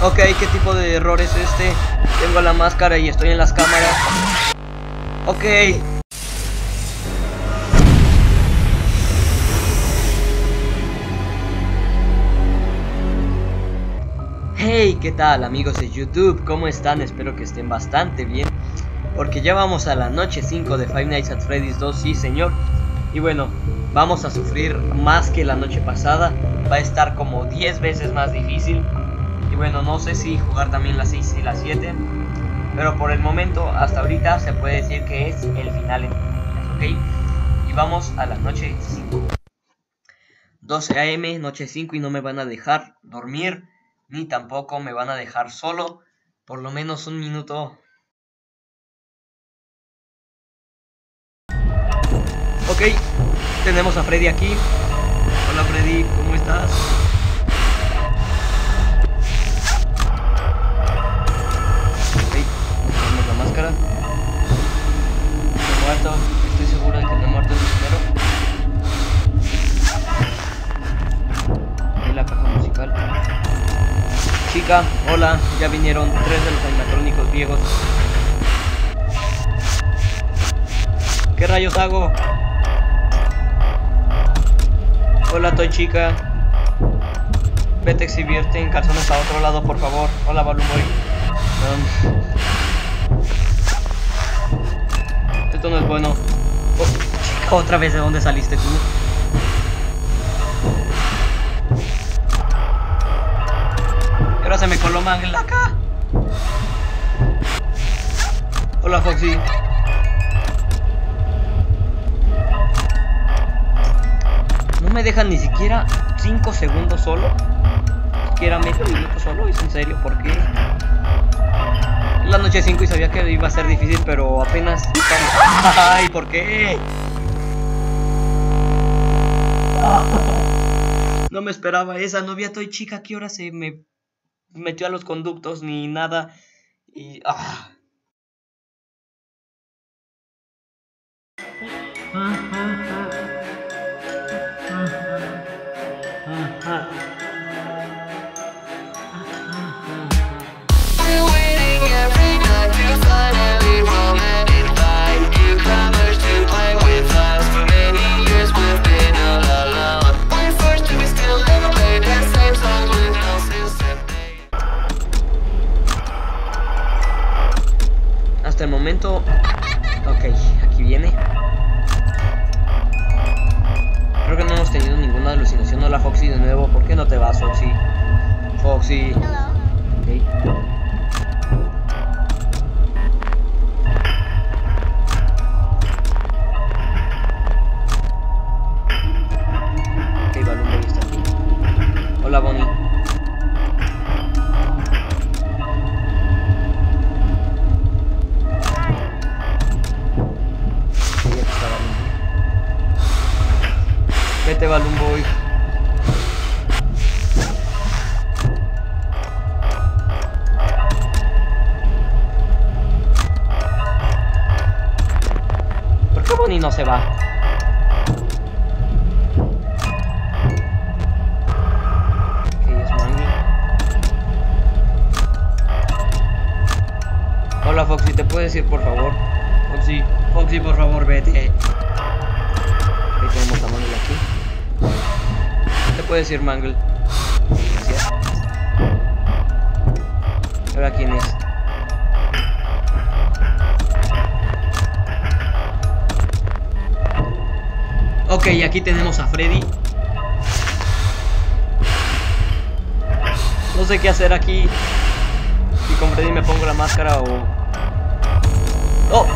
Ok, ¿qué tipo de error es este? Tengo la máscara y estoy en las cámaras. Ok. Hey, ¿qué tal amigos de YouTube? ¿Cómo están? Espero que estén bastante bien. Porque ya vamos a la noche 5 de Five Nights at Freddy's 2, sí señor. Y bueno, vamos a sufrir más que la noche pasada. Va a estar como 10 veces más difícil. Y bueno, no sé si jugar también las 6 y las 7. Pero por el momento, hasta ahorita, se puede decir que es el final ¿ok? Y vamos a la noche 5. 12 am, noche 5 y no me van a dejar dormir. Ni tampoco me van a dejar solo. Por lo menos un minuto Ok, tenemos a Freddy aquí. Hola Freddy, ¿cómo estás? Muerto, estoy seguro de que no muerto el. Ahí la caja musical. Chica, hola, ya vinieron tres de los animatrónicos viejos. ¿Qué rayos hago? Hola, Toy Chica. Vete a exhibirte en calzones a otro lado, por favor. Hola, Balloon Boy. Esto no es bueno. Oh, otra vez, ¿de dónde saliste tú? Ahora se me coló acá. Hola, Foxy. No me dejan ni siquiera 5 segundos solo. Ni siquiera medio minuto solo. ¿Es en serio? ¿Por qué? La noche 5 y sabía que iba a ser difícil, pero apenas... ¡Ay! ¿Por qué? No me esperaba esa. No vi Chica. ¿Qué hora se me metió a los conductos? Ni nada. Y... ¡Ah! El momento... Ok, aquí viene. Creo que no hemos tenido ninguna alucinación. Hola Foxy de nuevo. ¿Por qué no te vas, Foxy? Foxy. Ok, Vete Balloon Boy. ¿Por qué Bonnie no se va? Ok, es Mangy. Hola Foxy, ¿te puedes ir por favor? Foxy, Foxy, por favor, vete. Puedes ir, Mangle? Ahora quién es. Ok, aquí tenemos a Freddy. No sé qué hacer aquí. Si con Freddy me pongo la máscara o... ¡Oh!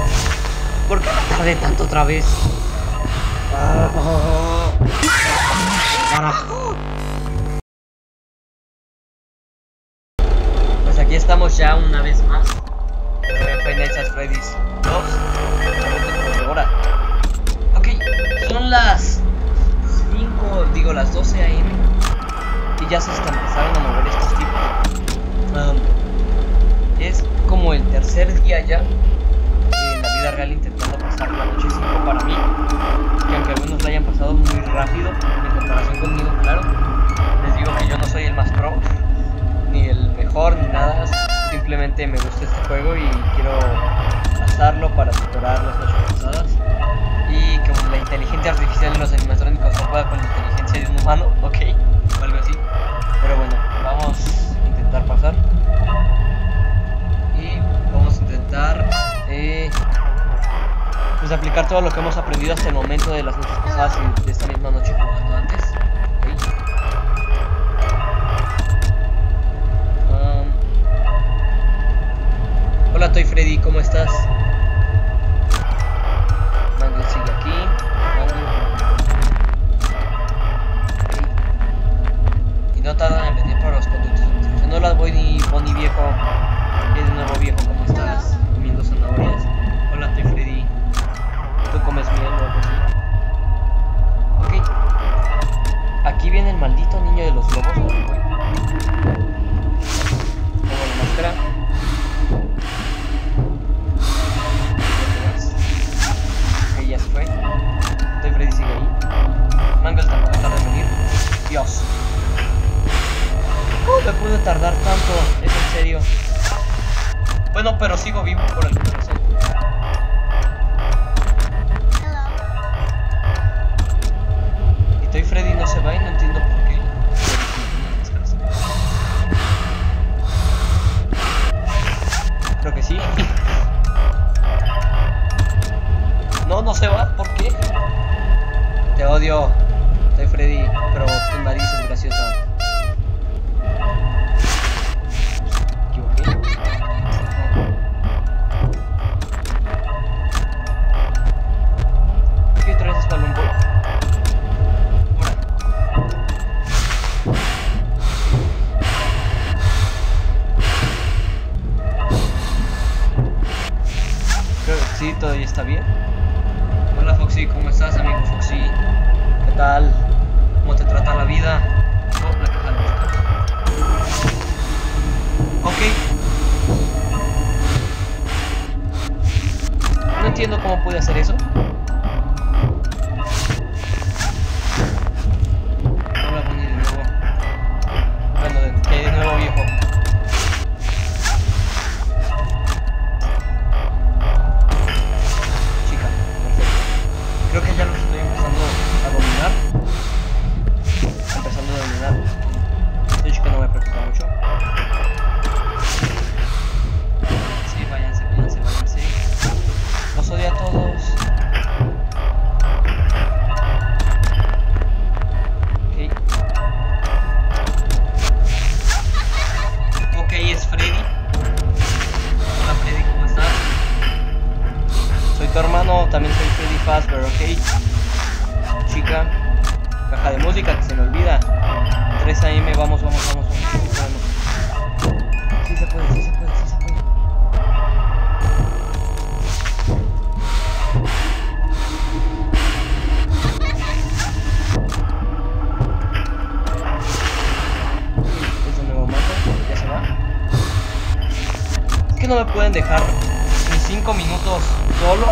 ¿Por qué tardé tanto otra vez? Ah, ¡Carajo! Pues aquí estamos ya una vez más. Freddy's 2. Ahora. Ok, son las 5, digo las 12 am. Y ya se hasta me gusta este juego y quiero pasarlo para superar las noches pasadas. Y como la inteligencia artificial de los animatrónicos no pueda con la inteligencia de un humano, ok, o algo así. Pero bueno, vamos a intentar pasar. Y vamos a intentar eh, pues aplicar todo lo que hemos aprendido hasta el momento de las noches pasadas y de esta misma noche jugando antes. Estás? Bueno, pero sigo vivo por alguna razón. Y Toy Freddy no se va y no entiendo por qué. Creo que sí. No, no se va, ¿por qué? Te odio, Hola Foxy, ¿cómo estás, amigo Foxy? ¿Qué tal? ¿Cómo te trata la vida? Oh, la caja de. Ok. No entiendo cómo pude hacer eso. No me pueden dejar ni 5 minutos solo.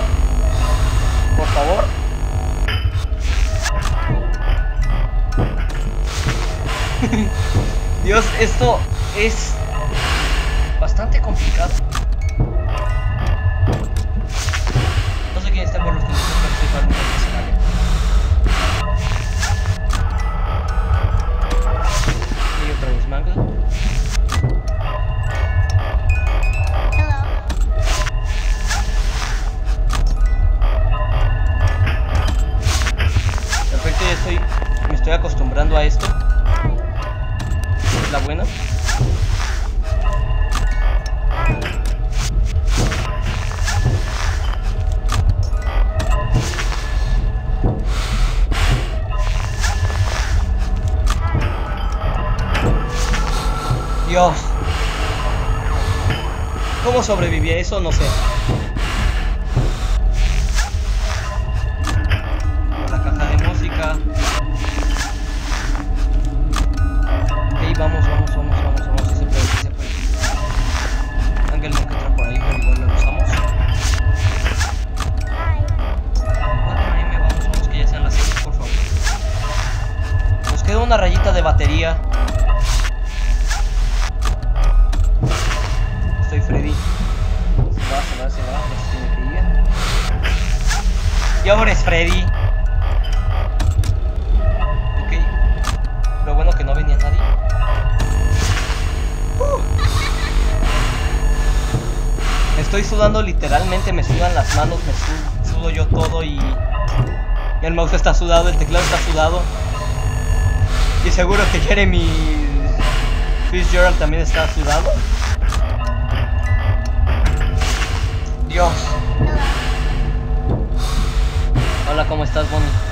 Por favor. Dios, esto es bastante complicado. La buena. Dios. ¿Cómo sobreviví a eso? No sé. Freddy. Se va, se va, se va, se tiene que ir. Y ahora es Freddy. Ok. Lo bueno que no venía nadie. Uh. Estoy sudando literalmente, me sudan las manos, me sudo, sudo yo todo y... El mouse está sudado, el teclado está sudado. Y seguro que Jeremy Fitzgerald también está sudado. Dios. Hola, ¿cómo estás, Bonnie?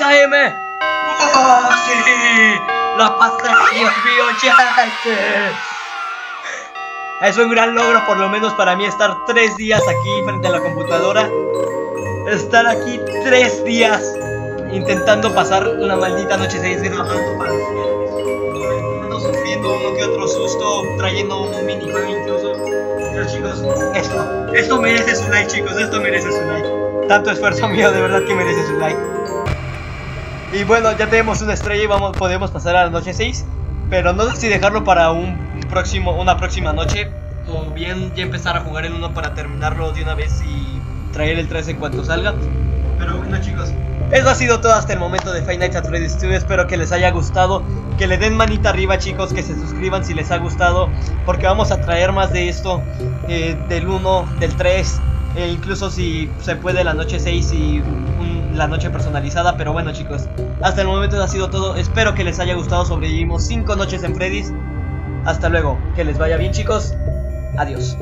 ¡6 AM! ¡Oh, sí! ¡La pasé, Dios mío, Jackson! Es un gran logro, por lo menos para mí, estar tres días aquí frente a la computadora. Estar aquí tres días intentando pasar una maldita noche 6 grabando para sufriendo uno que otro susto, trayendo un minijuego incluso. Pero chicos, esto, esto merece su like, chicos, esto merece su like. Tanto esfuerzo mío, de verdad que merece su like. Y bueno, ya tenemos una estrella y vamos, podemos pasar a la noche 6. Pero no sé si dejarlo para un próximo, una próxima noche. O bien ya empezar a jugar el 1 para terminarlo de una vez y traer el 3 en cuanto salga. Pero bueno chicos, eso ha sido todo hasta el momento de Five Nights at Freddy's 2. Espero que les haya gustado. Que le den manita arriba chicos, que se suscriban si les ha gustado. Porque vamos a traer más de esto. eh, del 1, del 3. E incluso si se puede la noche 6 y la noche personalizada. Pero bueno chicos, hasta el momento ha sido todo. Espero que les haya gustado. Sobrevivimos 5 noches en Freddy's. Hasta luego. Que les vaya bien chicos. Adiós.